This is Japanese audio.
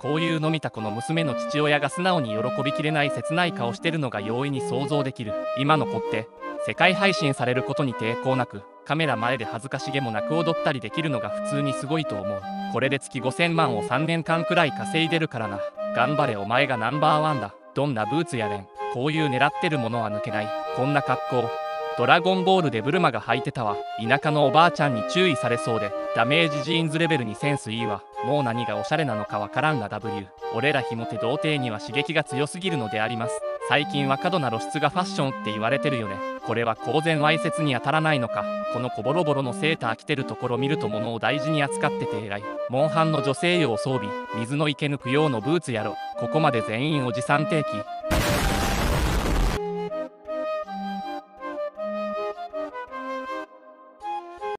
こういうの見た子の娘の父親が素直に喜びきれない切ない顔してるのが容易に想像できる。今の子って世界配信されることに抵抗なくカメラ前で恥ずかしげもなく踊ったりできるのが普通にすごいと思う。これで月5000万を3年間くらい稼いでるからな。頑張れお前がナンバーワンだ。どんなブーツやねん。こういう狙ってるものは抜けない。こんな格好。ドラゴンボールでブルマが履いてたわ。田舎のおばあちゃんに注意されそうでダメージジーンズレベルにセンスいいわ。もう何がおしゃれなのかわからんが W 俺らひもて童貞には刺激が強すぎるのであります。最近は過度な露出がファッションって言われてるよね。これは公然わいせつに当たらないのか。この小ボロボロのセーター着てるところ見ると物を大事に扱ってて偉い。モンハンの女性用装備。水の池抜く用のブーツやろ。ここまで全員おじさん定期。